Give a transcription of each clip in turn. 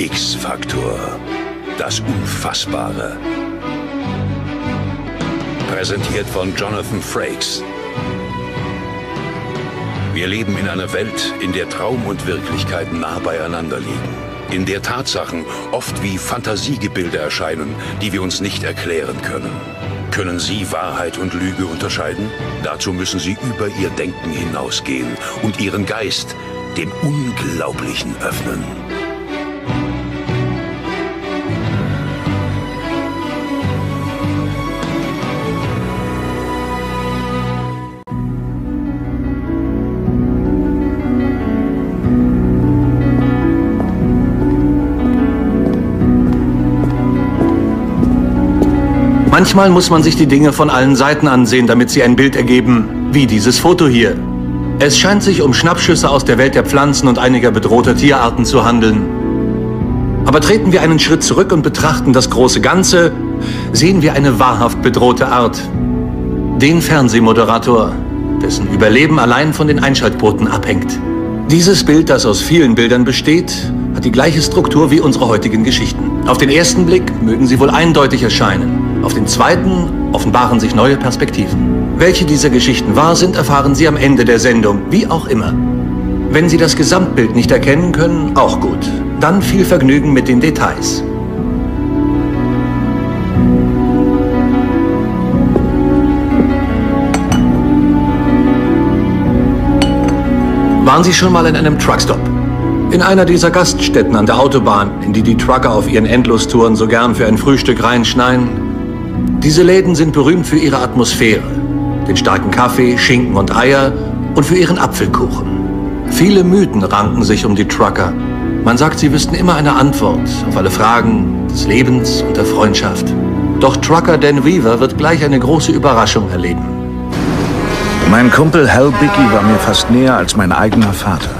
X-Faktor. Das Unfassbare. Präsentiert von Jonathan Frakes. Wir leben in einer Welt, in der Traum und Wirklichkeit nah beieinander liegen. In der Tatsachen oft wie Fantasiegebilde erscheinen, die wir uns nicht erklären können. Können Sie Wahrheit und Lüge unterscheiden? Dazu müssen Sie über Ihr Denken hinausgehen und Ihren Geist dem Unglaublichen öffnen. Manchmal muss man sich die Dinge von allen Seiten ansehen, damit sie ein Bild ergeben, wie dieses Foto hier. Es scheint sich um Schnappschüsse aus der Welt der Pflanzen und einiger bedrohter Tierarten zu handeln. Aber treten wir einen Schritt zurück und betrachten das große Ganze, sehen wir eine wahrhaft bedrohte Art. Den Fernsehmoderator, dessen Überleben allein von den Einschaltquoten abhängt. Dieses Bild, das aus vielen Bildern besteht, hat die gleiche Struktur wie unsere heutigen Geschichten. Auf den ersten Blick mögen sie wohl eindeutig erscheinen. Auf den zweiten offenbaren sich neue Perspektiven. Welche dieser Geschichten wahr sind, erfahren Sie am Ende der Sendung, wie auch immer. Wenn Sie das Gesamtbild nicht erkennen können, auch gut. Dann viel Vergnügen mit den Details. Waren Sie schon mal in einem Truckstop? In einer dieser Gaststätten an der Autobahn, in die die Trucker auf ihren Endlostouren so gern für ein Frühstück reinschneien? Diese Läden sind berühmt für ihre Atmosphäre, den starken Kaffee, Schinken und Eier und für ihren Apfelkuchen. Viele Mythen ranken sich um die Trucker. Man sagt, sie wüssten immer eine Antwort auf alle Fragen des Lebens und der Freundschaft. Doch Trucker Dan Weaver wird gleich eine große Überraschung erleben. Mein Kumpel Hal Bicky war mir fast näher als mein eigener Vater.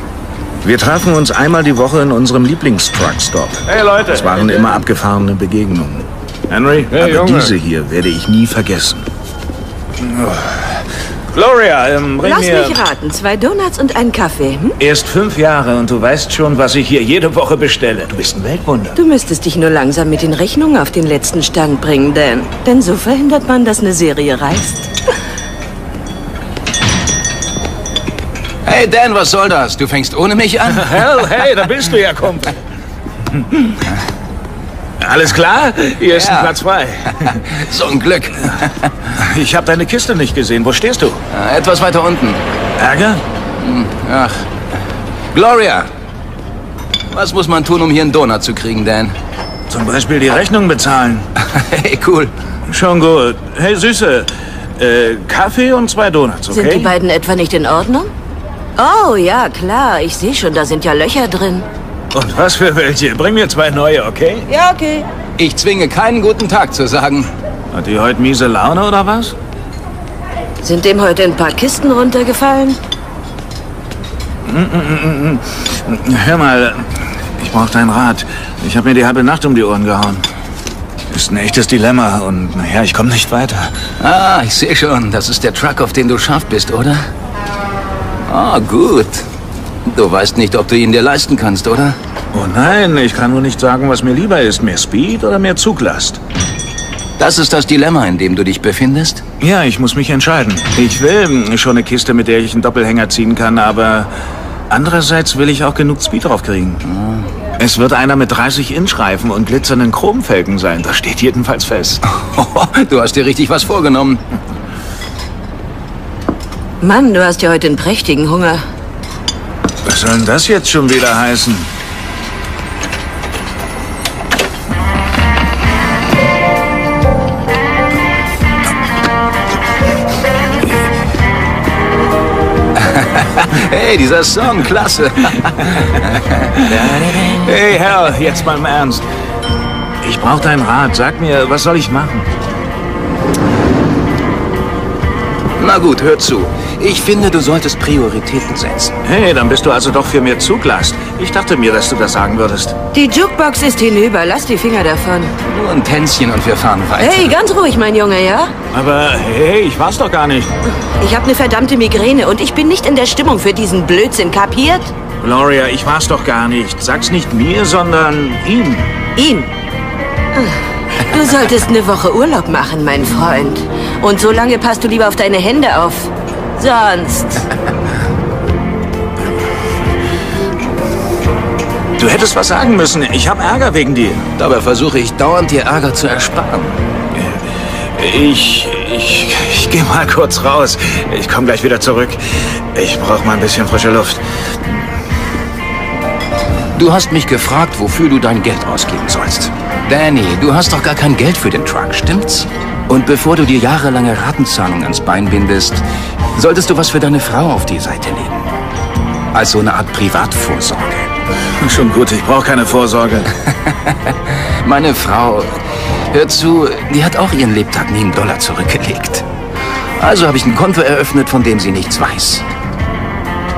Wir trafen uns einmal die Woche in unserem Lieblingstruckstop. Hey Leute! Es waren immer abgefahrene Begegnungen. Henry, Hey, aber Junge. diese hier werde ich nie vergessen. Gloria, ähm, bring Lass mir... mich raten, zwei Donuts und einen Kaffee. Hm? Erst fünf Jahre und du weißt schon, was ich hier jede Woche bestelle. Du bist ein Weltwunder. Du müsstest dich nur langsam mit den Rechnungen auf den letzten Stand bringen, Dan. Denn so verhindert man, dass eine Serie reißt. Hey Dan, was soll das? Du fängst ohne mich an? Hell, hey, da bist du ja, Kumpel. Alles klar? Hier ist Ja. ein Platz frei. so ein Glück. Ich habe deine Kiste nicht gesehen. Wo stehst du? Äh, Etwas weiter unten. Ärger? Ach. Gloria! Was muss man tun, um hier einen Donut zu kriegen, Dan? Zum Beispiel die Rechnung bezahlen. Hey, cool. Schon gut. Hey, Süße. Äh, Kaffee und zwei Donuts, okay? Sind die beiden etwa nicht in Ordnung? Oh, ja, klar. Ich sehe schon, da sind ja Löcher drin. Und was für welche? Bring mir zwei neue, okay? Ja, okay. Ich zwinge keinen guten Tag zu sagen. Hat die heute miese Laune oder was? Sind dem heute ein paar Kisten runtergefallen? Hör mal, ich brauche deinen Rat. Ich habe mir die halbe Nacht um die Ohren gehauen. Ist ein echtes Dilemma und naja, ich komme nicht weiter. Ah, ich sehe schon. Das ist der Truck, auf den du scharf bist, oder? Ah, gut. Du weißt nicht, ob du ihn dir leisten kannst, oder? Oh nein, ich kann nur nicht sagen, was mir lieber ist. Mehr Speed oder mehr Zuglast? Das ist das Dilemma, in dem du dich befindest? Ja, ich muss mich entscheiden. Ich will schon eine Kiste, mit der ich einen Doppelhänger ziehen kann, aber andererseits will ich auch genug Speed drauf kriegen. Es wird einer mit 30 Inch Reifen und glitzernden Chromfelgen sein. Das steht jedenfalls fest. du hast dir richtig was vorgenommen. Mann, du hast ja heute einen prächtigen Hunger. Was soll denn das jetzt schon wieder heißen? Hey, dieser Song, klasse. Hey, Herr, jetzt mal im Ernst. Ich brauche deinen Rat. Sag mir, was soll ich machen? Na gut, hör zu. Ich finde, du solltest Prioritäten setzen. Hey, dann bist du also doch für mehr Zuglast. Ich dachte mir, dass du das sagen würdest. Die Jukebox ist hinüber. Lass die Finger davon. Nur ein Tänzchen und wir fahren weiter. Hey, ganz ruhig, mein Junge, ja? Aber hey, ich war's doch gar nicht. Ich habe eine verdammte Migräne und ich bin nicht in der Stimmung für diesen Blödsinn, kapiert? Gloria, ich war's doch gar nicht. Sag's nicht mir, sondern ihm. Ihn. Du solltest eine Woche Urlaub machen, mein Freund. Und so lange passt du lieber auf deine Hände auf. Sonst. Du hättest was sagen müssen. Ich hab Ärger wegen dir. Dabei versuche ich dauernd, dir Ärger zu ersparen. Ich, ich, ich gehe mal kurz raus. Ich komme gleich wieder zurück. Ich brauche mal ein bisschen frische Luft. Du hast mich gefragt, wofür du dein Geld ausgeben sollst. Danny, du hast doch gar kein Geld für den Truck, stimmt's? Und bevor du dir jahrelange Ratenzahlungen ans Bein bindest, solltest du was für deine Frau auf die Seite legen. Als so eine Art Privatvorsorge. Schon gut, ich brauche keine Vorsorge. Meine Frau, hör zu, die hat auch ihren Lebtag nie einen Dollar zurückgelegt. Also habe ich ein Konto eröffnet, von dem sie nichts weiß.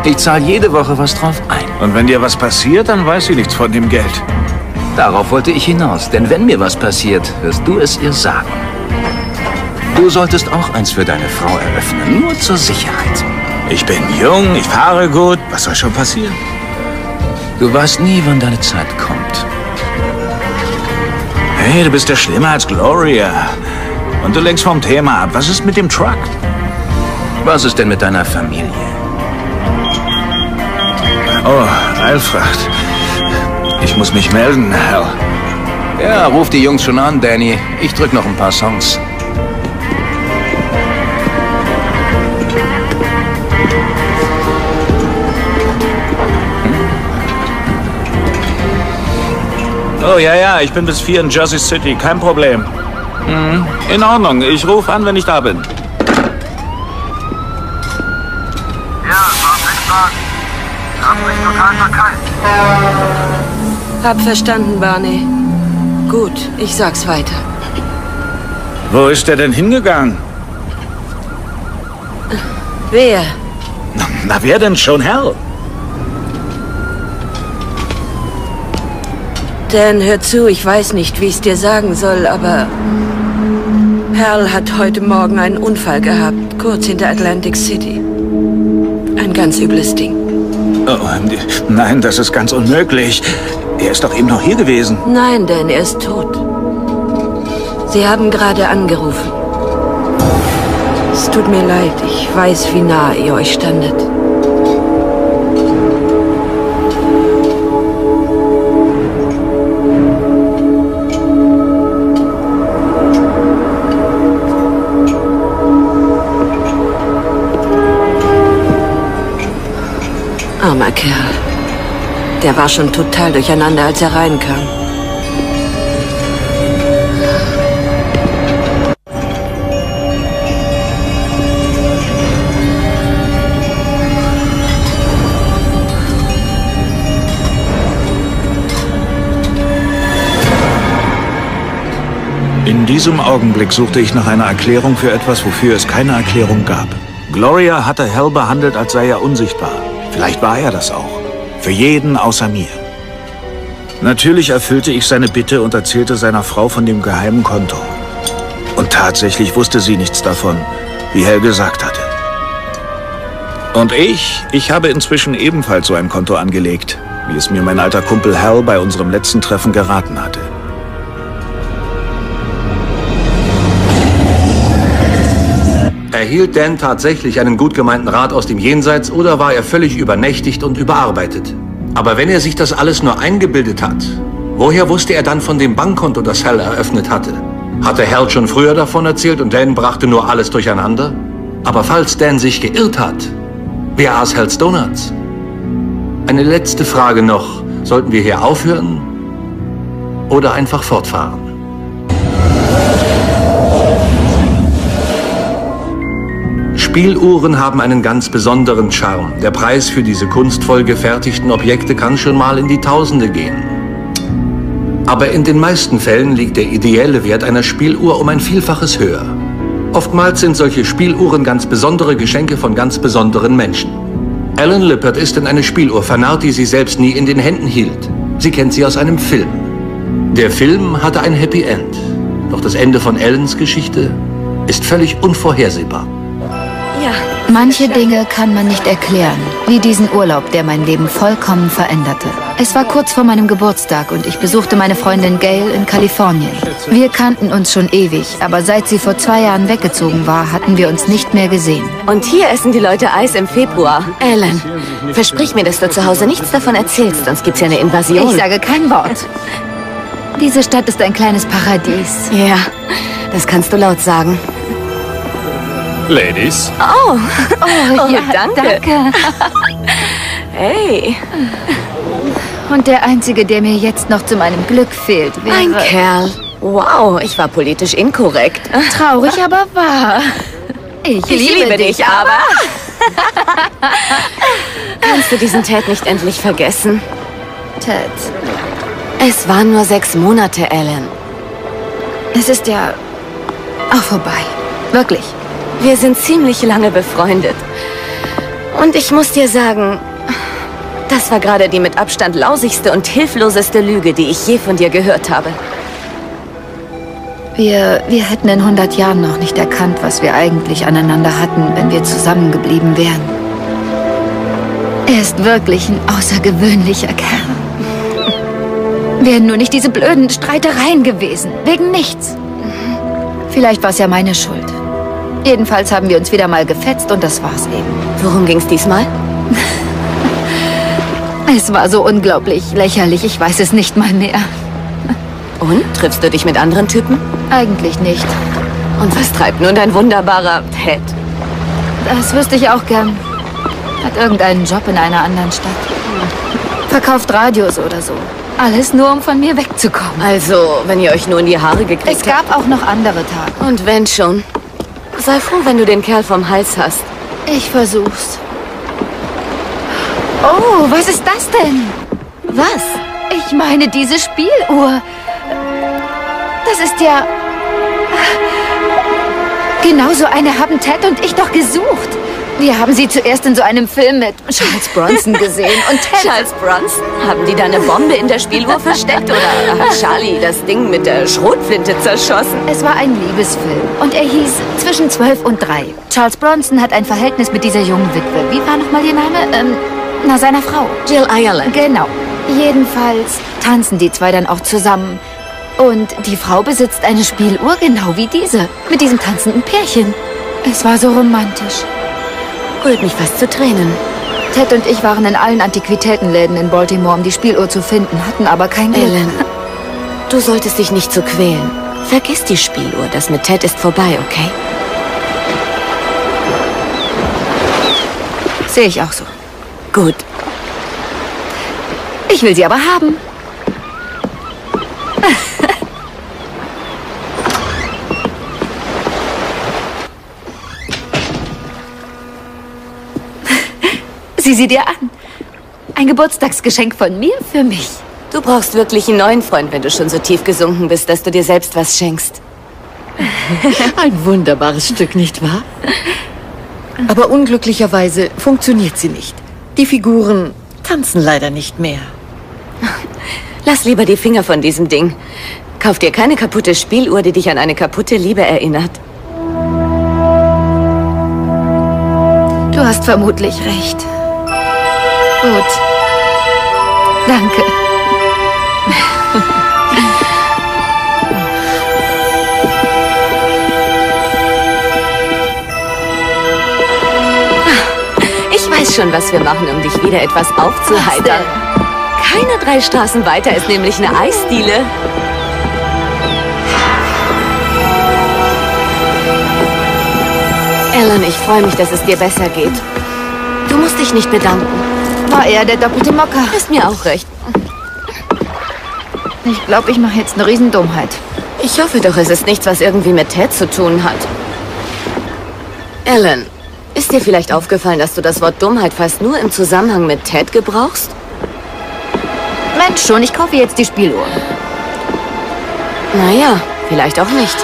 Ich zahle jede Woche was drauf ein. Und wenn dir was passiert, dann weiß sie nichts von dem Geld. Darauf wollte ich hinaus, denn wenn mir was passiert, wirst du es ihr sagen. Du solltest auch eins für deine Frau eröffnen, nur zur Sicherheit. Ich bin jung, ich fahre gut. Was soll schon passieren? Du weißt nie, wann deine Zeit kommt. Hey, du bist ja schlimmer als Gloria. Und du lenkst vom Thema ab. Was ist mit dem Truck? Was ist denn mit deiner Familie? Oh, Eilfracht. Ich muss mich melden, Hal. Ja, ruf die Jungs schon an, Danny. Ich drück noch ein paar Songs. Oh, ja, ja, ich bin bis vier in Jersey City. Kein Problem. Mhm. In Ordnung. Ich rufe an, wenn ich da bin. Hab mich total verkeilt. Hab verstanden, Barney. Gut, ich sag's weiter. Wo ist der denn hingegangen? Wer? Na, wer denn schon, Hal? Dan, hör zu, ich weiß nicht, wie ich's dir sagen soll, aber... Hal hat heute Morgen einen Unfall gehabt, kurz hinter Atlantic City. Ein ganz übles Ding. Oh, nein, das ist ganz unmöglich. Er ist doch eben noch hier gewesen. Nein, Dan, er ist tot. Sie haben gerade angerufen. Es tut mir leid, ich weiß, wie nah ihr euch standet. Armer Kerl. Der war schon total durcheinander, als er reinkam. In diesem Augenblick suchte ich nach einer Erklärung für etwas, wofür es keine Erklärung gab. Gloria hatte Hal behandelt, als sei er unsichtbar. Vielleicht war er das auch. Für jeden außer mir. Natürlich erfüllte ich seine Bitte und erzählte seiner Frau von dem geheimen Konto. Und tatsächlich wusste sie nichts davon, wie Hal gesagt hatte. Und ich, ich habe inzwischen ebenfalls so ein Konto angelegt, wie es mir mein alter Kumpel Hal bei unserem letzten Treffen geraten hatte. Erhielt Dan tatsächlich einen gut gemeinten Rat aus dem Jenseits oder war er völlig übernächtigt und überarbeitet? Aber wenn er sich das alles nur eingebildet hat, woher wusste er dann von dem Bankkonto, das Hal eröffnet hatte? Hatte Hal schon früher davon erzählt und Dan brachte nur alles durcheinander? Aber falls Dan sich geirrt hat, wer aß Hals Donuts? Eine letzte Frage noch. Sollten wir hier aufhören oder einfach fortfahren? Spieluhren haben einen ganz besonderen Charme. Der Preis für diese kunstvoll gefertigten Objekte kann schon mal in die Tausende gehen. Aber in den meisten Fällen liegt der ideelle Wert einer Spieluhr um ein Vielfaches höher. Oftmals sind solche Spieluhren ganz besondere Geschenke von ganz besonderen Menschen. Alan Lippert ist in eine Spieluhr vernarrt, die sie selbst nie in den Händen hielt. Sie kennt sie aus einem Film. Der Film hatte ein Happy End. Doch das Ende von Allens Geschichte ist völlig unvorhersehbar. Manche Dinge kann man nicht erklären, wie diesen Urlaub, der mein Leben vollkommen veränderte. Es war kurz vor meinem Geburtstag und ich besuchte meine Freundin Gail in Kalifornien. Wir kannten uns schon ewig, aber seit sie vor zwei Jahren weggezogen war, hatten wir uns nicht mehr gesehen. Und hier essen die Leute Eis im Februar. Alan, versprich mir, dass du zu Hause nichts davon erzählst, sonst gibt's ja eine Invasion. Ich sage kein Wort. Diese Stadt ist ein kleines Paradies. Ja, das kannst du laut sagen. Ladies. Oh, Oh, ja, danke. danke. hey, Und der Einzige, der mir jetzt noch zu meinem Glück fehlt, wäre... ein Kerl. Wow, ich war politisch inkorrekt. Traurig, aber wahr. Ich, Ich liebe dich, aber... Kannst du diesen Ted nicht endlich vergessen? Ted, Es waren nur sechs Monate, Alan. es ist ja auch vorbei. Wirklich. Wir sind ziemlich lange befreundet. Und ich muss dir sagen, das war gerade die mit Abstand lausigste und hilfloseste Lüge, die ich je von dir gehört habe. Wir, wir hätten in 100 Jahren noch nicht erkannt, was wir eigentlich aneinander hatten, wenn wir zusammengeblieben wären. Er ist wirklich ein außergewöhnlicher Kerl. Wären nur nicht diese blöden Streitereien gewesen. Wegen nichts. Vielleicht war es ja meine Schuld. Jedenfalls haben wir uns wieder mal gefetzt und das war's eben. Worum ging's diesmal? Es war so unglaublich lächerlich, ich weiß es nicht mal mehr. Und? Triffst du dich mit anderen Typen? Eigentlich nicht. Und was treibt nun dein wunderbarer Ted? Das wüsste ich auch gern. Hat irgendeinen Job in einer anderen Stadt. Verkauft Radios oder so. Alles nur, um von mir wegzukommen. Also, wenn ihr euch nur in die Haare gekriegt Es gab auch noch andere Tage. habt. Und wenn schon. Sei froh, wenn du den Kerl vom Hals hast. Ich versuch's. Oh, was ist das denn? Was? Ich meine diese Spieluhr. Das ist ja... Genauso eine haben Ted und ich doch gesucht. Wir haben sie zuerst in so einem Film mit Charles Bronson gesehen und Ted... Charles Bronson? Haben die da eine Bombe in der Spieluhr versteckt? Oder hat Charlie das Ding mit der Schrotflinte zerschossen? Es war ein Liebesfilm und er hieß Zwischen zwölf und drei. Charles Bronson hat ein Verhältnis mit dieser jungen Witwe. Wie war nochmal ihr Name? Ähm, na, seiner Frau. Jill Ireland. Genau. Jedenfalls tanzen die zwei dann auch zusammen. Und die Frau besitzt eine Spieluhr genau wie diese. Mit diesem tanzenden Pärchen. Es war so romantisch. Rührt mich fast zu Tränen. Ted und ich waren in allen Antiquitätenläden in Baltimore, um die Spieluhr zu finden, hatten aber kein Geld. Ellen, du solltest dich nicht so quälen. Vergiss die Spieluhr. Das mit Ted ist vorbei, okay? Sehe ich auch so. Gut. Ich will sie aber haben. Sieh sie dir an. Ein Geburtstagsgeschenk von mir für mich. Du brauchst wirklich einen neuen Freund, wenn du schon so tief gesunken bist, dass du dir selbst was schenkst. Ein wunderbares Stück, nicht wahr? Aber unglücklicherweise funktioniert sie nicht. Die Figuren tanzen leider nicht mehr. Lass lieber die Finger von diesem Ding. Kauf dir keine kaputte Spieluhr, die dich an eine kaputte Liebe erinnert. Du hast vermutlich recht. Gut. Danke. Ich weiß schon, was wir machen, um dich wieder etwas aufzuheitern. Keine drei Straßen weiter ist nämlich eine Eisdiele. Ellen, ich freue mich, dass es dir besser geht. Du musst dich nicht bedanken. War er der doppelte Mocker? Ist mir auch recht. Ich glaube, ich mache jetzt eine Riesendummheit. Ich hoffe doch, es ist nichts, was irgendwie mit Ted zu tun hat. Ellen, ist dir vielleicht aufgefallen, dass du das Wort Dummheit fast nur im Zusammenhang mit Ted gebrauchst? Mensch schon, ich kaufe jetzt die Spieluhr. Naja, vielleicht auch nicht.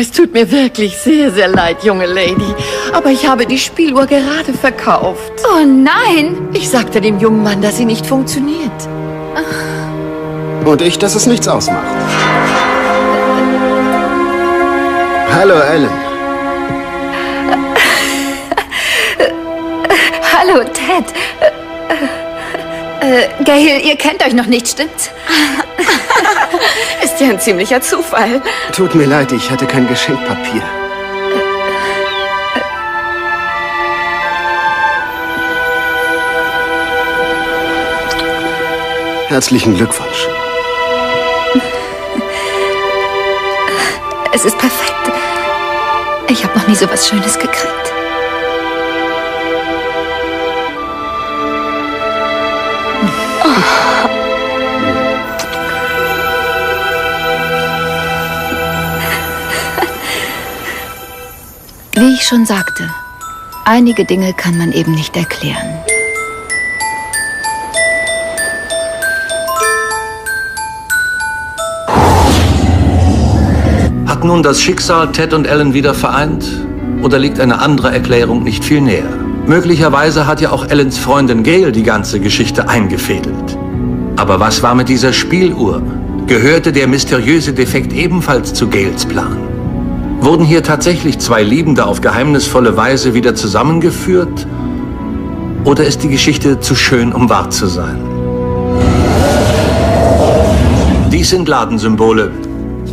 Es tut mir wirklich sehr, sehr leid, junge Lady. Aber ich habe die Spieluhr gerade verkauft. Oh nein! Ich sagte dem jungen Mann, dass sie nicht funktioniert. Und ich, dass es nichts ausmacht. Hallo, Ellen. Hallo, Ted. Äh, äh, Gail, ihr kennt euch noch nicht, stimmt's? Ist ja ein ziemlicher Zufall. Tut mir leid, ich hatte kein Geschenkpapier. Herzlichen Glückwunsch. Es ist perfekt. Ich habe noch nie so was Schönes gekriegt. Schon sagte, einige Dinge kann man eben nicht erklären. Hat nun das Schicksal Ted und Ellen wieder vereint? Oder liegt eine andere Erklärung nicht viel näher? Möglicherweise hat ja auch Ellens Freundin Gail die ganze Geschichte eingefädelt. Aber was war mit dieser Spieluhr? Gehörte der mysteriöse Defekt ebenfalls zu Gails Plan? Wurden hier tatsächlich zwei Liebende auf geheimnisvolle Weise wieder zusammengeführt? Oder ist die Geschichte zu schön, um wahr zu sein? Dies sind Ladensymbole.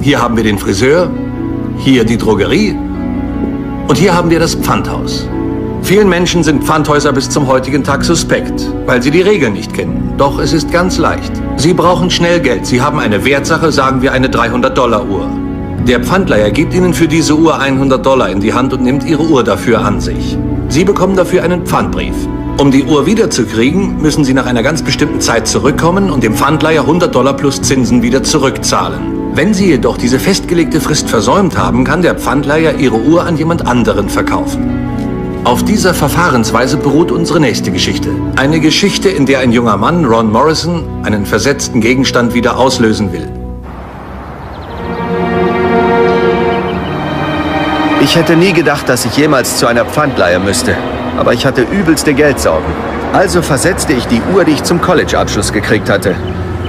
Hier haben wir den Friseur, hier die Drogerie und hier haben wir das Pfandhaus. Vielen Menschen sind Pfandhäuser bis zum heutigen Tag suspekt, weil sie die Regeln nicht kennen. Doch es ist ganz leicht. Sie brauchen schnell Geld. Sie haben eine Wertsache, sagen wir eine 300-Dollar-Uhr. Der Pfandleiher gibt Ihnen für diese Uhr 100 Dollar in die Hand und nimmt Ihre Uhr dafür an sich. Sie bekommen dafür einen Pfandbrief. Um die Uhr wiederzukriegen, müssen Sie nach einer ganz bestimmten Zeit zurückkommen und dem Pfandleiher 100 Dollar plus Zinsen wieder zurückzahlen. Wenn Sie jedoch diese festgelegte Frist versäumt haben, kann der Pfandleiher Ihre Uhr an jemand anderen verkaufen. Auf dieser Verfahrensweise beruht unsere nächste Geschichte. Eine Geschichte, in der ein junger Mann, Ron Morrison, einen versetzten Gegenstand wieder auslösen will. Ich hätte nie gedacht, dass ich jemals zu einer Pfandleihe müsste. Aber ich hatte übelste Geldsorgen. Also versetzte ich die Uhr, die ich zum College-Abschluss gekriegt hatte.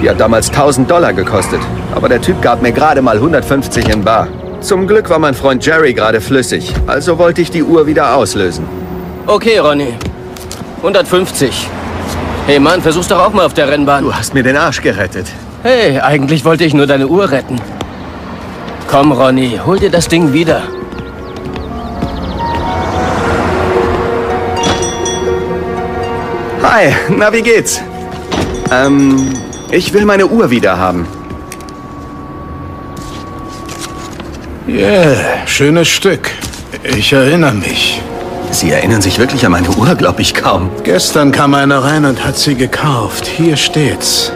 Die hat damals 1000 Dollar gekostet. Aber der Typ gab mir gerade mal 150 in Bar. Zum Glück war mein Freund Jerry gerade flüssig. Also wollte ich die Uhr wieder auslösen. Okay, Ronny. 150. Hey Mann, versuch's doch auch mal auf der Rennbahn. Du hast mir den Arsch gerettet. Hey, eigentlich wollte ich nur deine Uhr retten. Komm, Ronny, hol dir das Ding wieder. Hi, na wie geht's? Ähm, ich will meine Uhr wieder haben. Yeah, schönes Stück. Ich erinnere mich. Sie erinnern sich wirklich an meine Uhr, glaube ich kaum. Gestern kam einer rein und hat sie gekauft. Hier steht's.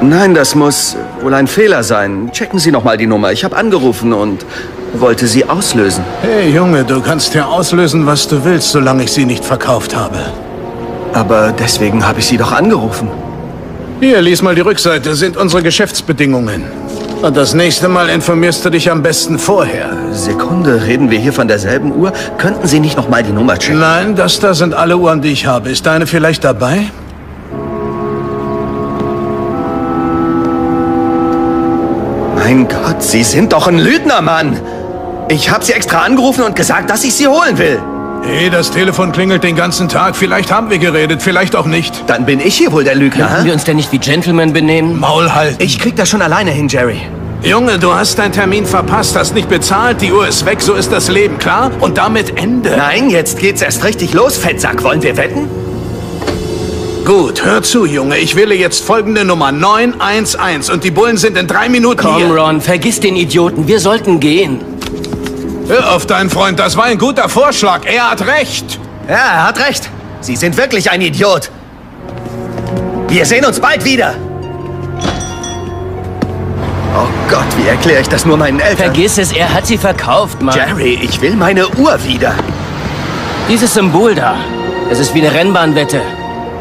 Nein, das muss wohl ein Fehler sein. Checken Sie noch mal die Nummer. Ich habe angerufen und wollte sie auslösen. Hey Junge, du kannst ja auslösen, was du willst, solange ich sie nicht verkauft habe. Aber deswegen habe ich Sie doch angerufen. Hier, lies mal die Rückseite, sind unsere Geschäftsbedingungen. Und das nächste Mal informierst du dich am besten vorher. Sekunde, reden wir hier von derselben Uhr? Könnten Sie nicht noch mal die Nummer checken? Nein, das da sind alle Uhren, die ich habe. Ist deine vielleicht dabei? Mein Gott, Sie sind doch ein Lügner, Mann! Ich habe Sie extra angerufen und gesagt, dass ich Sie holen will. Hey, das Telefon klingelt den ganzen Tag. Vielleicht haben wir geredet, vielleicht auch nicht. Dann bin ich hier wohl der Lügner. Können wir uns denn nicht wie Gentlemen benehmen? Maul halten. Ich krieg das schon alleine hin, Jerry. Junge, du hast deinen Termin verpasst, hast nicht bezahlt, die Uhr ist weg, so ist das Leben, klar? Und damit Ende. Nein, jetzt geht's erst richtig los, Fettsack. Wollen wir wetten? Gut, hör zu, Junge. Ich wähle jetzt folgende Nummer 911 und die Bullen sind in drei Minuten Komm, hier. Ron, vergiss den Idioten. Wir sollten gehen. Hör auf deinen Freund, das war ein guter Vorschlag. Er hat recht. Ja, er hat recht. Sie sind wirklich ein Idiot. Wir sehen uns bald wieder. Oh Gott, wie erkläre ich das nur meinen Eltern? Vergiss es, er hat sie verkauft, Mann. Jerry, ich will meine Uhr wieder. Dieses Symbol da, es ist wie eine Rennbahnwette.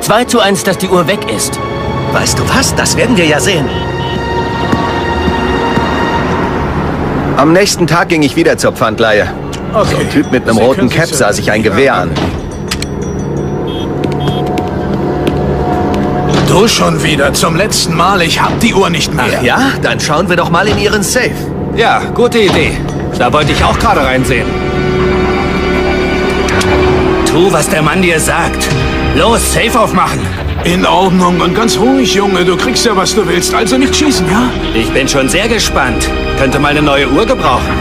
2 zu 1, dass die Uhr weg ist. Weißt du was? Das werden wir ja sehen. Am nächsten Tag ging ich wieder zur Pfandleihe. Okay. So ein Typ mit einem Sie roten Cap sah sich ein Gewehr an. Du schon wieder, zum letzten Mal. Ich hab die Uhr nicht mehr. Ja, dann schauen wir doch mal in Ihren Safe. Ja, gute Idee. Da wollte ich auch gerade reinsehen. Tu, was der Mann dir sagt. Los, Safe aufmachen. In Ordnung und ganz ruhig, Junge. Du kriegst ja, was du willst. Also nicht schießen, ja? Ich bin schon sehr gespannt. Könnte mal eine neue Uhr gebrauchen.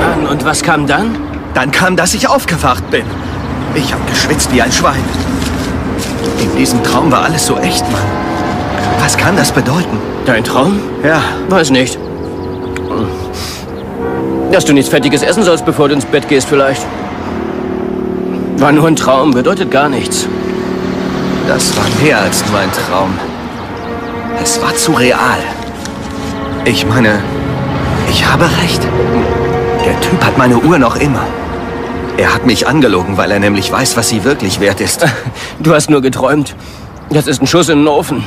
Mann, Und was kam dann? Dann kam, dass ich aufgewacht bin. Ich habe geschwitzt wie ein Schwein. In diesem Traum war alles so echt, Mann. Was kann das bedeuten? Dein Traum? Ja, Weiß nicht. Dass du nichts Fettiges essen sollst, bevor du ins Bett gehst, vielleicht. War nur ein Traum, bedeutet gar nichts. das war mehr als nur ein Traum. Es war zu real. Ich meine, ich habe recht. Der Typ hat meine Uhr noch immer. Er hat mich angelogen, weil er nämlich weiß, was sie wirklich wert ist. Du hast nur geträumt. Das ist ein Schuss in den Ofen.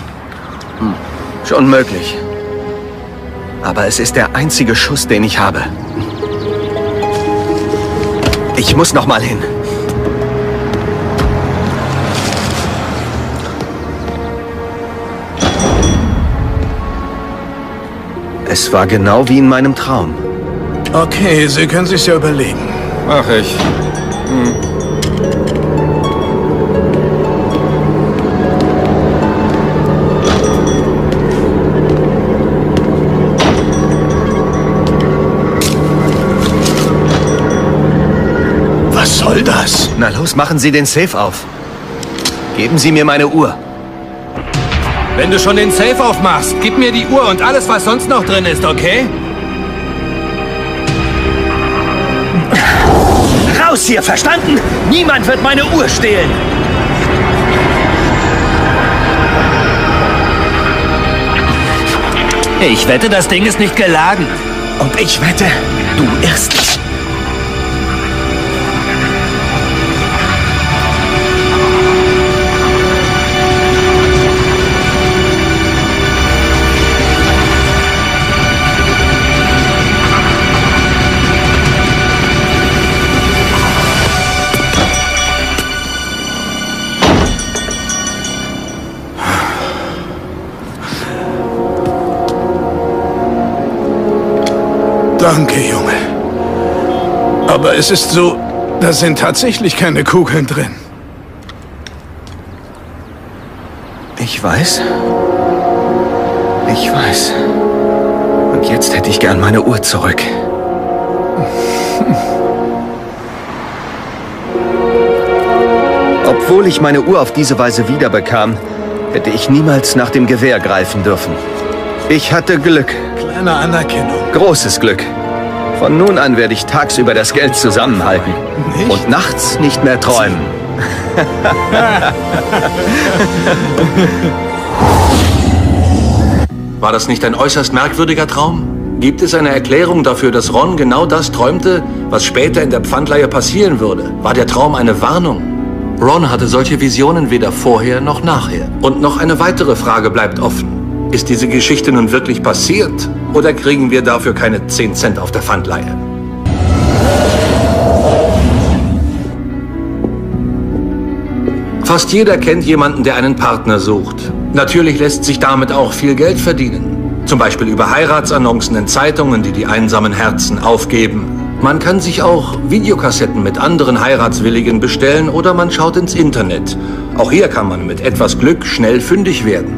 Schon möglich. Aber es ist der einzige Schuss, den ich habe. Ich muss noch mal hin. Es war genau wie in meinem Traum. Okay, Sie können sich's ja überlegen. Mach ich. Was los, machen Sie den Safe auf. Geben Sie mir meine Uhr. Wenn du schon den Safe aufmachst, gib mir die Uhr und alles, was sonst noch drin ist, okay? Raus hier, verstanden? Niemand wird meine Uhr stehlen. Ich wette, das Ding ist nicht geladen. Und ich wette, du irrst dich. Danke, Junge. Aber es ist so, da sind tatsächlich keine Kugeln drin. Ich weiß. Ich weiß. Und jetzt hätte ich gern meine Uhr zurück. Obwohl ich meine Uhr auf diese Weise wiederbekam, hätte ich niemals nach dem Gewehr greifen dürfen. Ich hatte Glück. Kleine Anerkennung. Großes Glück. Von nun an werde ich tagsüber das Geld zusammenhalten. Nicht? Und nachts nicht mehr träumen. War das nicht ein äußerst merkwürdiger Traum? Gibt es eine Erklärung dafür, dass Ron genau das träumte, was später in der Pfandleihe passieren würde? War der Traum eine Warnung? Ron hatte solche Visionen weder vorher noch nachher. Und noch eine weitere Frage bleibt offen. Ist diese Geschichte nun wirklich passiert? Oder kriegen wir dafür keine 10 Cent auf der Pfandleihe? Fast jeder kennt jemanden, der einen Partner sucht. Natürlich lässt sich damit auch viel Geld verdienen. Zum Beispiel über Heiratsannoncen in Zeitungen, die die einsamen Herzen aufgeben. Man kann sich auch Videokassetten mit anderen Heiratswilligen bestellen oder man schaut ins Internet. Auch hier kann man mit etwas Glück schnell fündig werden.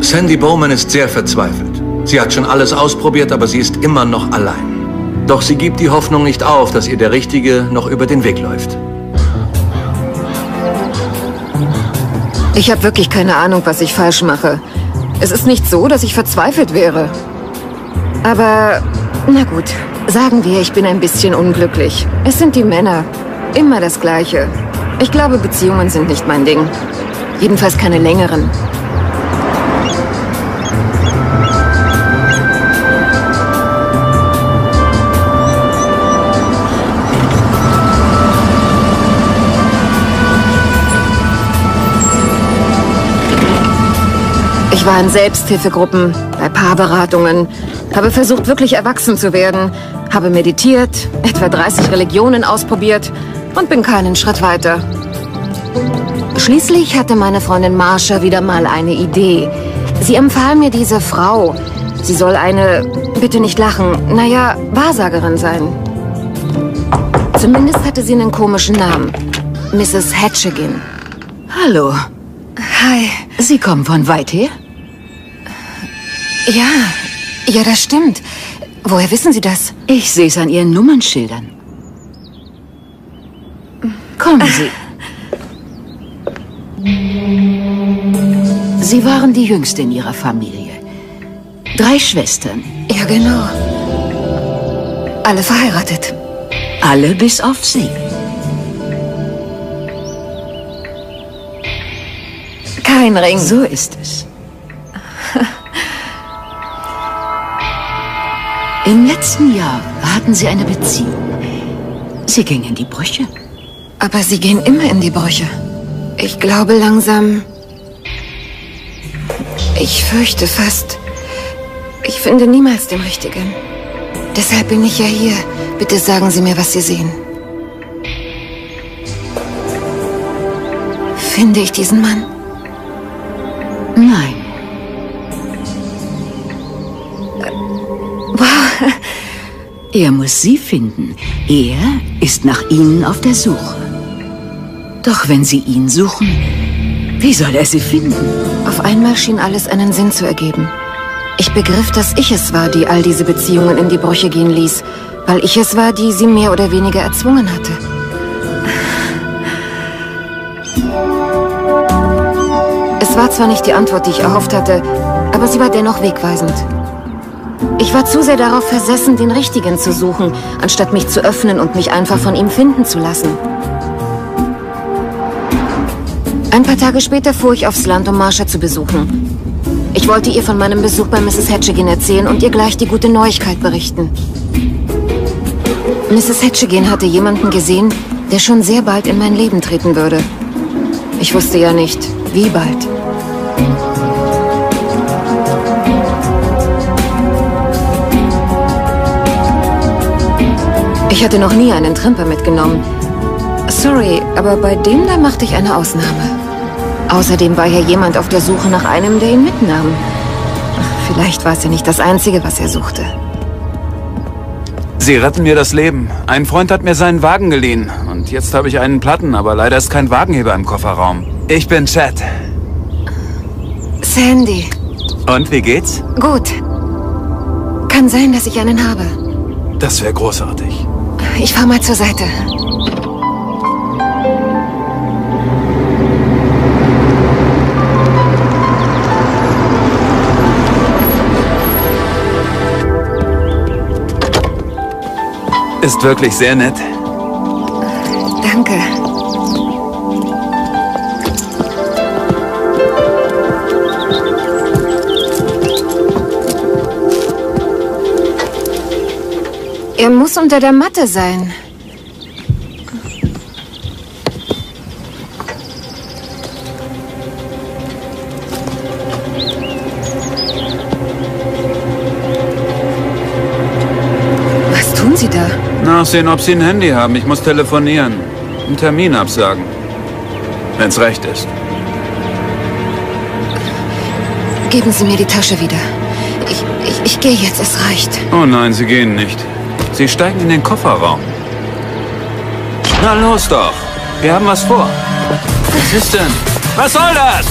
Sandy Bowman ist sehr verzweifelt. Sie hat schon alles ausprobiert, aber sie ist immer noch allein. Doch sie gibt die Hoffnung nicht auf, dass ihr der Richtige noch über den Weg läuft. Ich habe wirklich keine Ahnung, was ich falsch mache. Es ist nicht so, dass ich verzweifelt wäre. Aber, na gut, sagen wir, ich bin ein bisschen unglücklich. Es sind die Männer. Immer das Gleiche. Ich glaube, Beziehungen sind nicht mein Ding. Jedenfalls keine längeren. Ich war in Selbsthilfegruppen, bei Paarberatungen, habe versucht, wirklich erwachsen zu werden, habe meditiert, etwa 30 Religionen ausprobiert und bin keinen Schritt weiter. Schließlich hatte meine Freundin Marsha wieder mal eine Idee. Sie empfahl mir diese Frau. Sie soll eine, bitte nicht lachen, naja, Wahrsagerin sein. Zumindest hatte sie einen komischen Namen. Mrs. Hatchigin. Hallo. Hi. Sie kommen von weit her? Ja, ja, das stimmt. Woher wissen Sie das? Ich sehe es an Ihren Nummernschildern. Kommen Sie. Sie waren die Jüngste in Ihrer Familie. Drei Schwestern. Ja, genau. Alle verheiratet. Alle bis auf Sie. Kein Ring. So ist es. Im letzten Jahr hatten Sie eine Beziehung. Sie ging in die Brüche. Aber sie gehen immer in die Brüche. Ich glaube langsam... Ich fürchte fast... Ich finde niemals den Richtigen. Deshalb bin ich ja hier. Bitte sagen Sie mir, was Sie sehen. Finde ich diesen Mann? Er muss Sie finden. Er ist nach Ihnen auf der Suche. Doch wenn Sie ihn suchen, wie soll er Sie finden? Auf einmal schien alles einen Sinn zu ergeben. Ich begriff, dass ich es war, die all diese Beziehungen in die Brüche gehen ließ, weil ich es war, die sie mehr oder weniger erzwungen hatte. Es war zwar nicht die Antwort, die ich erhofft hatte, aber sie war dennoch wegweisend. Ich war zu sehr darauf versessen, den Richtigen zu suchen, anstatt mich zu öffnen und mich einfach von ihm finden zu lassen. Ein paar Tage später fuhr ich aufs Land, um Marsha zu besuchen. Ich wollte ihr von meinem Besuch bei Mrs. Hatchigin erzählen und ihr gleich die gute Neuigkeit berichten. Mrs. Hatchigin hatte jemanden gesehen, der schon sehr bald in mein Leben treten würde. Ich wusste ja nicht, wie bald. Ich hatte noch nie einen Trimper mitgenommen. Sorry, aber bei dem da machte ich eine Ausnahme. Außerdem war ja jemand auf der Suche nach einem, der ihn mitnahm. Vielleicht war es ja nicht das Einzige, was er suchte. Sie retten mir das Leben. Ein Freund hat mir seinen Wagen geliehen. Und jetzt habe ich einen Platten, aber leider ist kein Wagenheber im Kofferraum. Ich bin Chad. Sandy. Und wie geht's? Gut. Kann sein, dass ich einen habe. Das wäre großartig. Ich fahr mal zur Seite. Ist wirklich sehr nett. Danke. Er muss unter der Matte sein. Was tun Sie da? Nachsehen, ob Sie ein Handy haben. Ich muss telefonieren. Einen Termin absagen. Wenn's recht ist. Geben Sie mir die Tasche wieder. Ich, ich, ich gehe jetzt, es reicht. Oh nein, Sie gehen nicht. Sie steigen in den Kofferraum. Na los doch. Wir haben was vor. Was ist denn? Was soll das?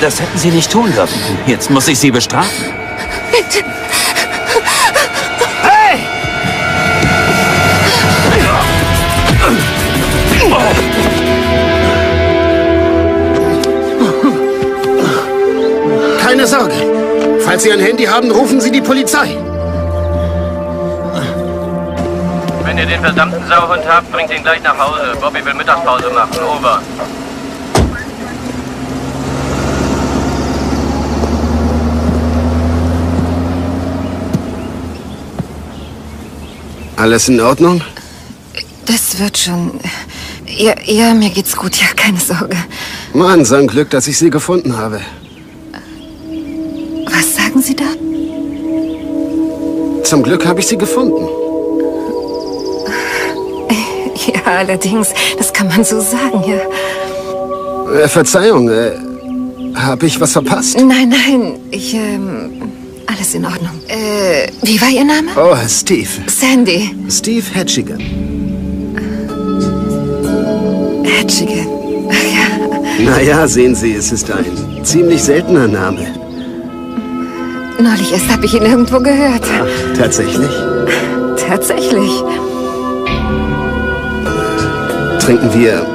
Das hätten Sie nicht tun dürfen. Jetzt muss ich Sie bestrafen. Bitte. Falls Sie ein Handy haben, rufen Sie die Polizei. Wenn ihr den verdammten Sauhund habt, bringt ihn gleich nach Hause. Bobby will Mittagspause machen. Over. Alles in Ordnung? Das wird schon. Ja, ja, mir geht's gut. Ja, keine Sorge. Mann, sein Glück, dass ich Sie gefunden habe. Zum Glück habe ich Sie gefunden. Ja, allerdings, das kann man so sagen, ja. Äh, Verzeihung, äh, habe ich was verpasst? Nein, nein, ich, ähm, alles in Ordnung. Äh, wie war Ihr Name? Oh, Steve. Sandy. Steve Hedgigan. Hedgigan. Naja, sehen Sie, es ist ein ziemlich seltener Name. Neulich erst habe ich ihn irgendwo gehört. Tatsächlich? Tatsächlich. Trinken wir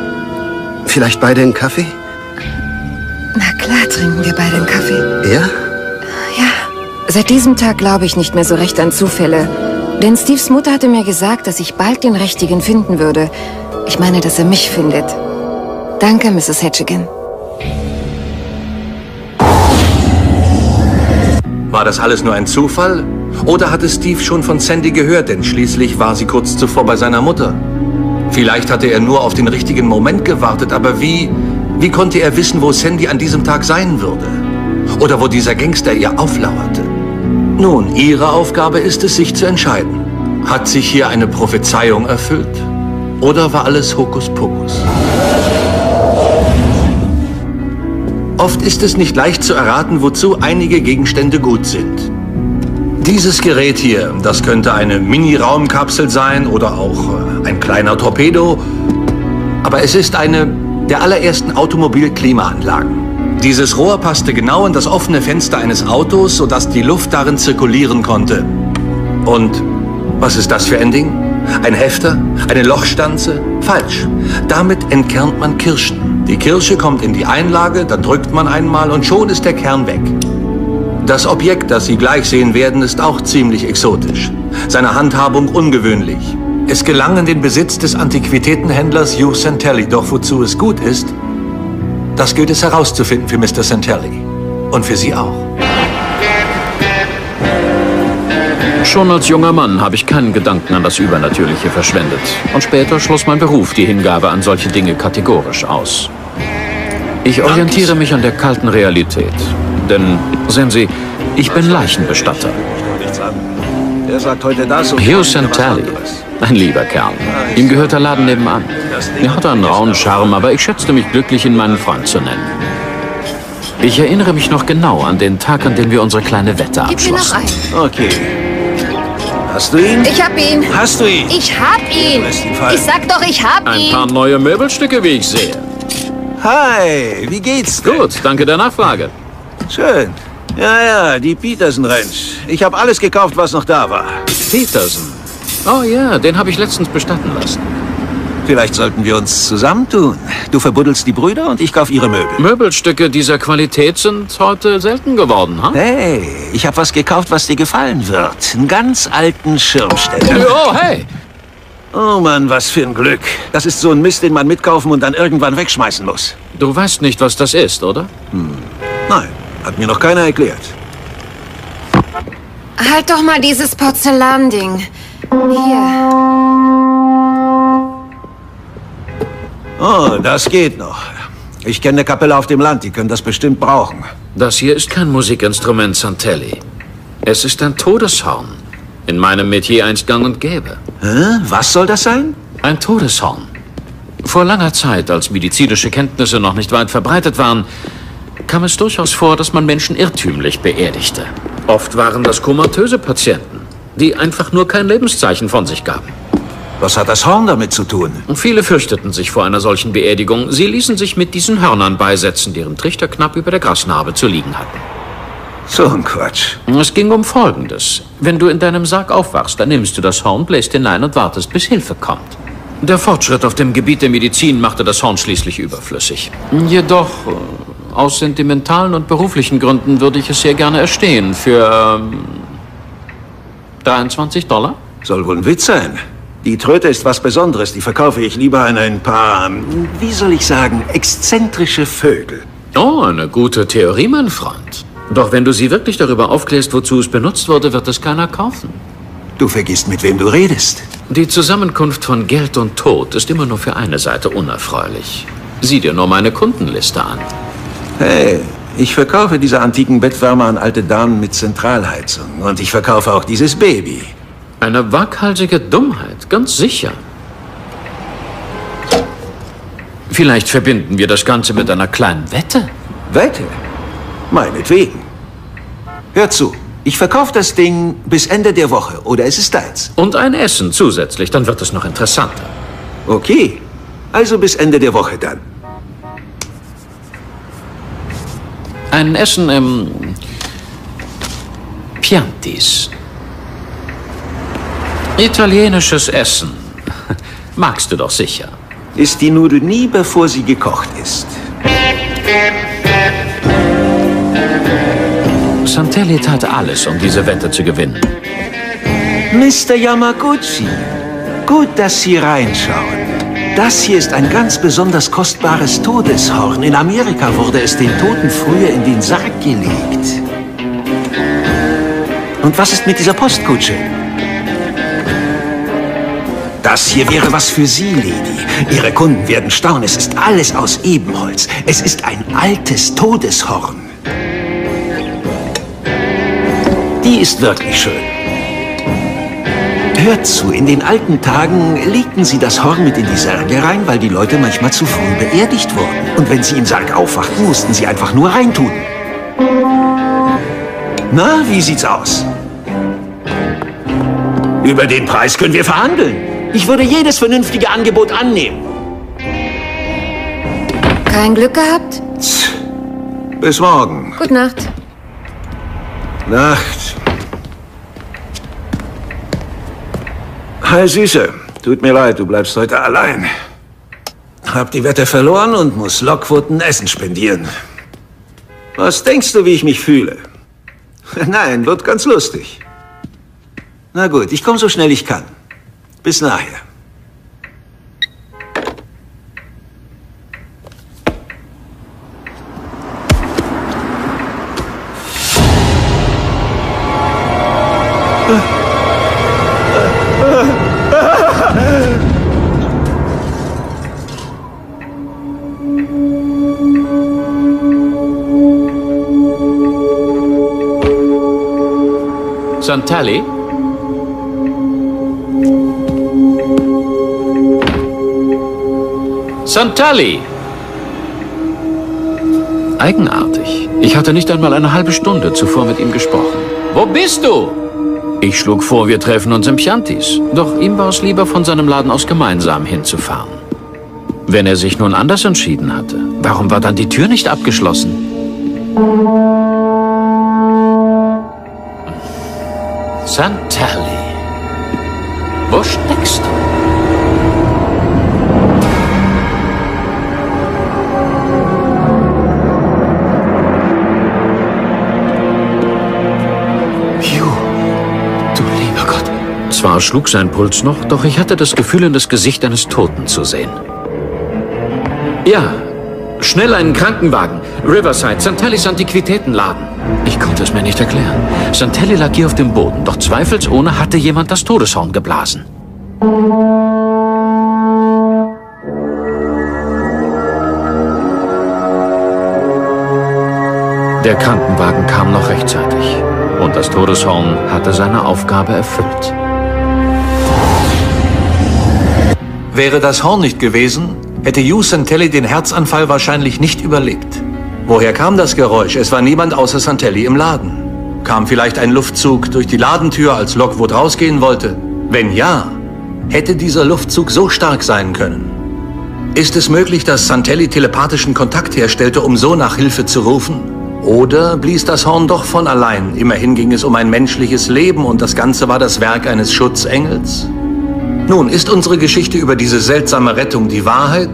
vielleicht beide einen Kaffee? Na klar, trinken wir beide einen Kaffee. Ja? Ja. Seit diesem Tag glaube ich nicht mehr so recht an Zufälle. Denn Steves Mutter hatte mir gesagt, dass ich bald den Richtigen finden würde. Ich meine, dass er mich findet. Danke, Mrs. Hedgigan. War das alles nur ein Zufall? Oder hatte Steve schon von Sandy gehört, denn schließlich war sie kurz zuvor bei seiner Mutter? Vielleicht hatte er nur auf den richtigen Moment gewartet, aber wie, wie konnte er wissen, wo Sandy an diesem Tag sein würde? Oder wo dieser Gangster ihr auflauerte? Nun, Ihre Aufgabe ist es, sich zu entscheiden. Hat sich hier eine Prophezeiung erfüllt? Oder war alles Hokuspokus? Oft ist es nicht leicht zu erraten, wozu einige Gegenstände gut sind. Dieses Gerät hier, das könnte eine Mini-Raumkapsel sein oder auch äh, ein kleiner Torpedo. Aber es ist eine der allerersten Automobil-Klimaanlagen. Dieses Rohr passte genau in das offene Fenster eines Autos, sodass die Luft darin zirkulieren konnte. Und was ist das für ein Ding? Ein Hefter? Eine Lochstanze? Falsch. Damit entkernt man Kirschen. Die Kirsche kommt in die Einlage, dann drückt man einmal und schon ist der Kern weg. Das Objekt, das Sie gleich sehen werden, ist auch ziemlich exotisch. Seine Handhabung ungewöhnlich. Es gelang in den Besitz des Antiquitätenhändlers Hugh Santelli, doch wozu es gut ist, das gilt es herauszufinden für Mr. Santelli. Und für Sie auch. Schon als junger Mann habe ich keinen Gedanken an das Übernatürliche verschwendet. Und später schloss mein Beruf die Hingabe an solche Dinge kategorisch aus. Ich orientiere mich an der kalten Realität. Denn, sehen Sie, ich bin Leichenbestatter. Hugh Santelli, ein lieber Kerl. Ihm gehört der Laden nebenan. Er hat einen rauen Charme, aber ich schätzte mich glücklich, ihn meinen Freund zu nennen. Ich erinnere mich noch genau an den Tag, an dem wir unsere kleine Wette Gib mir noch abschlossen. einen. Okay. Hast du ihn? Ich hab ihn. Hast du ihn? Ich hab ihn. Ich sag doch, ich hab Ein ihn. paar neue Möbelstücke, wie ich sehe. Hi, wie geht's? Gut, danke der Nachfrage. Schön. Ja, ja, die Peterson Ranch. Ich habe alles gekauft, was noch da war. Peterson. Oh ja, den habe ich letztens bestatten lassen. Vielleicht sollten wir uns zusammentun. Du verbuddelst die Brüder und ich kauf ihre Möbel. Möbelstücke dieser Qualität sind heute selten geworden, ha? Hey, ich habe was gekauft, was dir gefallen wird. Einen ganz alten Schirmständer. Oh, hey! Oh Mann, was für ein Glück. Das ist so ein Mist, den man mitkaufen und dann irgendwann wegschmeißen muss. Du weißt nicht, was das ist, oder? Hm. Nein, hat mir noch keiner erklärt. Halt doch mal dieses Porzellanding. Hier. Oh, das geht noch. Ich kenne eine Kapelle auf dem Land, die können das bestimmt brauchen. Das hier ist kein Musikinstrument, Santelli. Es ist ein Todeshorn. In meinem Metier einst gang und gäbe. Hä? Was soll das sein? Ein Todeshorn. Vor langer Zeit, als medizinische Kenntnisse noch nicht weit verbreitet waren, kam es durchaus vor, dass man Menschen irrtümlich beerdigte. Oft waren das komatöse Patienten, die einfach nur kein Lebenszeichen von sich gaben. Was hat das Horn damit zu tun? Viele fürchteten sich vor einer solchen Beerdigung. Sie ließen sich mit diesen Hörnern beisetzen, deren Trichter knapp über der Grasnarbe zu liegen hatten. So ein Quatsch. Es ging um Folgendes. Wenn du in deinem Sarg aufwachst, dann nimmst du das Horn, bläst hinein und wartest, bis Hilfe kommt. Der Fortschritt auf dem Gebiet der Medizin machte das Horn schließlich überflüssig. Jedoch, äh, aus sentimentalen und beruflichen Gründen würde ich es sehr gerne erstehen. Für ähm, 23 Dollar? Soll wohl ein Witz sein. Die Tröte ist was Besonderes. Die verkaufe ich lieber an ein paar, ähm, wie soll ich sagen, exzentrische Vögel. Oh, eine gute Theorie, mein Freund. Doch wenn du sie wirklich darüber aufklärst, wozu es benutzt wurde, wird es keiner kaufen. Du vergisst, mit wem du redest. Die Zusammenkunft von Geld und Tod ist immer nur für eine Seite unerfreulich. Sieh dir nur meine Kundenliste an. Hey, ich verkaufe diese antiken Bettwärmer an alte Damen mit Zentralheizung. Und ich verkaufe auch dieses Baby. Eine waghalsige Dummheit, ganz sicher. Vielleicht verbinden wir das Ganze mit einer kleinen Wette. Wette? Meinetwegen. Hör zu, ich verkaufe das Ding bis Ende der Woche oder es ist deins. Und ein Essen zusätzlich, dann wird es noch interessanter. Okay, also bis Ende der Woche dann. Ein Essen im Piantis. Italienisches Essen. Magst du doch sicher. Ist die Nudel nie, bevor sie gekocht ist. Santelli tat alles, um diese Wette zu gewinnen. Mr. Yamaguchi, gut, dass Sie reinschauen. Das hier ist ein ganz besonders kostbares Todeshorn. In Amerika wurde es den Toten früher in den Sarg gelegt. Und was ist mit dieser Postkutsche? Das hier wäre was für Sie, Lady. Ihre Kunden werden staunen. Es ist alles aus Ebenholz. Es ist ein altes Todeshorn. Die ist wirklich schön. Hört zu, in den alten Tagen legten sie das Horn mit in die Särge rein, weil die Leute manchmal zu früh beerdigt wurden. Und wenn sie im Sarg aufwachten, mussten sie einfach nur reintun. Na, wie sieht's aus? Über den Preis können wir verhandeln. Ich würde jedes vernünftige Angebot annehmen. Kein Glück gehabt? Bis morgen. Gute Nacht. Nacht. Hi, Süße. Tut mir leid, du bleibst heute allein. Hab die Wette verloren und muss Lockwood ein Essen spendieren. Was denkst du, wie ich mich fühle? Nein, wird ganz lustig. Na gut, ich komme so schnell ich kann. Bis nachher. Santelli? Santelli! Eigenartig. Ich hatte nicht einmal eine halbe Stunde zuvor mit ihm gesprochen. Wo bist du? Ich schlug vor, wir treffen uns im Chiantis. Doch ihm war es lieber, von seinem Laden aus gemeinsam hinzufahren. Wenn er sich nun anders entschieden hatte, warum war dann die Tür nicht abgeschlossen? Santelli. Wo steckst du? Zwar schlug sein Puls noch, doch ich hatte das Gefühl, in das Gesicht eines Toten zu sehen. Ja, schnell einen Krankenwagen. Riverside, Santellis Antiquitätenladen. Ich konnte es mir nicht erklären. Santelli lag hier auf dem Boden, doch zweifelsohne hatte jemand das Todeshorn geblasen. Der Krankenwagen kam noch rechtzeitig und das Todeshorn hatte seine Aufgabe erfüllt. Wäre das Horn nicht gewesen, hätte Hugh Santelli den Herzanfall wahrscheinlich nicht überlebt. Woher kam das Geräusch? Es war niemand außer Santelli im Laden. Kam vielleicht ein Luftzug durch die Ladentür, als Lockwood rausgehen wollte? Wenn ja, hätte dieser Luftzug so stark sein können. Ist es möglich, dass Santelli telepathischen Kontakt herstellte, um so nach Hilfe zu rufen? Oder blies das Horn doch von allein? Immerhin ging es um ein menschliches Leben und das Ganze war das Werk eines Schutzengels? Nun, ist unsere Geschichte über diese seltsame Rettung die Wahrheit?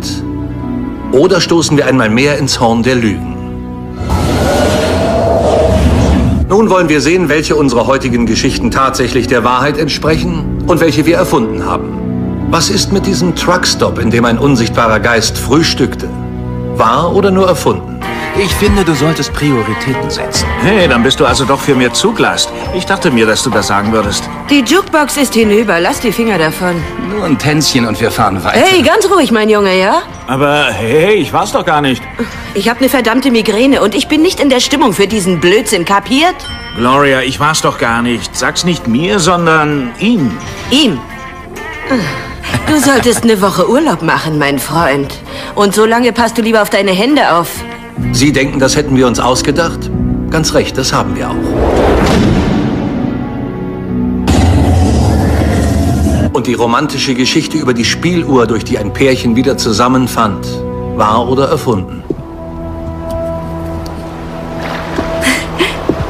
Oder stoßen wir einmal mehr ins Horn der Lügen? Nun wollen wir sehen, welche unserer heutigen Geschichten tatsächlich der Wahrheit entsprechen und welche wir erfunden haben. Was ist mit diesem Truckstop, in dem ein unsichtbarer Geist frühstückte? Wahr oder nur erfunden? Ich finde, du solltest Prioritäten setzen. Hey, dann bist du also doch für mehr Zuglast. Ich dachte mir, dass du das sagen würdest. Die Jukebox ist hinüber. Lass die Finger davon. Nur ein Tänzchen und wir fahren weiter. Hey, ganz ruhig, mein Junge, ja? Aber hey, ich war's doch gar nicht. Ich habe eine verdammte Migräne und ich bin nicht in der Stimmung für diesen Blödsinn, kapiert? Gloria, ich war's doch gar nicht. Sag's nicht mir, sondern ihm. Ihm? Du solltest eine Woche Urlaub machen, mein Freund. Und so lange passt du lieber auf deine Hände auf. Sie denken, das hätten wir uns ausgedacht? Ganz recht, das haben wir auch. Und die romantische Geschichte über die Spieluhr, durch die ein Pärchen wieder zusammenfand, wahr oder erfunden?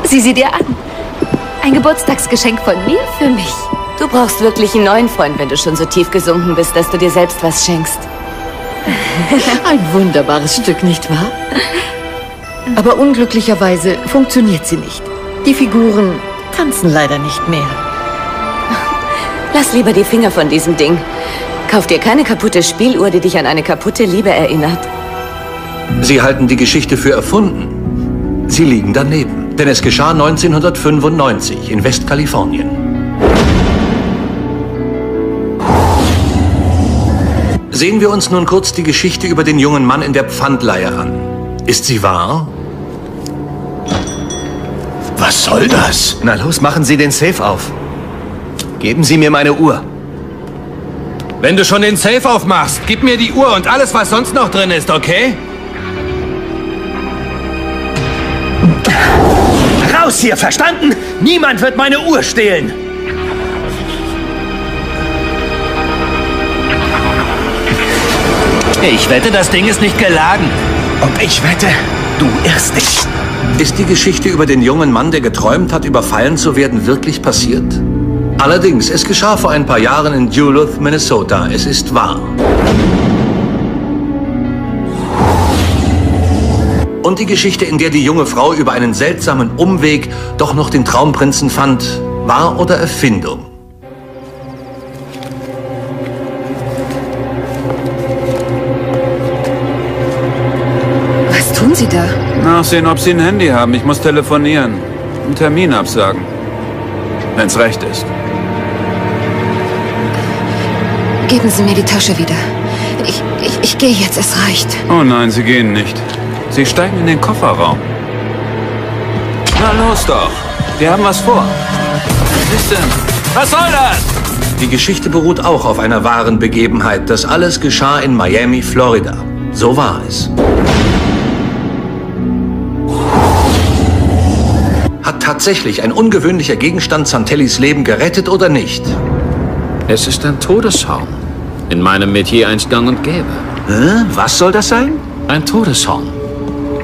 Sieh sie dir an. Ein Geburtstagsgeschenk von mir für mich. Du brauchst wirklich einen neuen Freund, wenn du schon so tief gesunken bist, dass du dir selbst was schenkst. Ein wunderbares Stück, nicht wahr? Aber unglücklicherweise funktioniert sie nicht. Die Figuren tanzen leider nicht mehr. Lass lieber die Finger von diesem Ding. Kauf dir keine kaputte Spieluhr, die dich an eine kaputte Liebe erinnert. Sie halten die Geschichte für erfunden. Sie liegen daneben, denn es geschah 1995 in Westkalifornien. Sehen wir uns nun kurz die Geschichte über den jungen Mann in der Pfandleihe an. Ist sie wahr? Was soll das? Na los, machen Sie den Safe auf. Geben Sie mir meine Uhr. Wenn du schon den Safe aufmachst, gib mir die Uhr und alles, was sonst noch drin ist, okay? Raus hier, verstanden? Niemand wird meine Uhr stehlen. Ich wette, das Ding ist nicht geladen. Und ich wette, du irrst dich. Ist die Geschichte über den jungen Mann, der geträumt hat, überfallen zu werden, wirklich passiert? Allerdings, es geschah vor ein paar Jahren in Duluth, Minnesota. Es ist wahr. Und die Geschichte, in der die junge Frau über einen seltsamen Umweg doch noch den Traumprinzen fand, wahr oder Erfindung? Nachsehen, ob Sie ein Handy haben. Ich muss telefonieren. Einen Termin absagen. Wenn's recht ist. Geben Sie mir die Tasche wieder. Ich, ich, ich gehe jetzt, es reicht. Oh nein, Sie gehen nicht. Sie steigen in den Kofferraum. Na los doch. Wir haben was vor. Was ist denn? Was soll das? Die Geschichte beruht auch auf einer wahren Begebenheit. Das alles geschah in Miami, Florida. So war es. Hat tatsächlich ein ungewöhnlicher Gegenstand Santellis Leben gerettet oder nicht? Es ist ein Todeshorn. In meinem Metier einst gang und gäbe. Hä? Was soll das sein? Ein Todeshorn.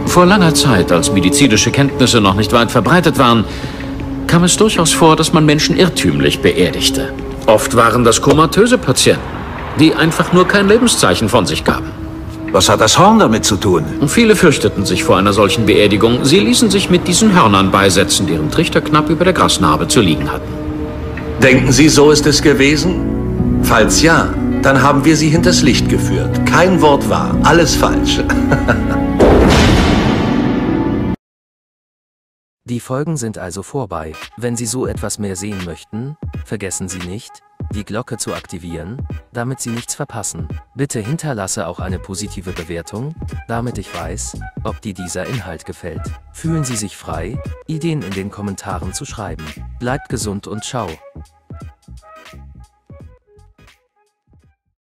Vor langer Zeit, als medizinische Kenntnisse noch nicht weit verbreitet waren, kam es durchaus vor, dass man Menschen irrtümlich beerdigte. Oft waren das komatöse Patienten, die einfach nur kein Lebenszeichen von sich gaben. Was hat das Horn damit zu tun? Viele fürchteten sich vor einer solchen Beerdigung. Sie ließen sich mit diesen Hörnern beisetzen, deren Trichter knapp über der Grasnarbe zu liegen hatten. Denken Sie, so ist es gewesen? Falls ja, dann haben wir Sie hinters Licht geführt. Kein Wort wahr, alles falsch. Die Folgen sind also vorbei. Wenn Sie so etwas mehr sehen möchten, vergessen Sie nicht, die Glocke zu aktivieren, damit Sie nichts verpassen. Bitte hinterlasse auch eine positive Bewertung, damit ich weiß, ob dir dieser Inhalt gefällt. Fühlen Sie sich frei, Ideen in den Kommentaren zu schreiben. Bleibt gesund und ciao.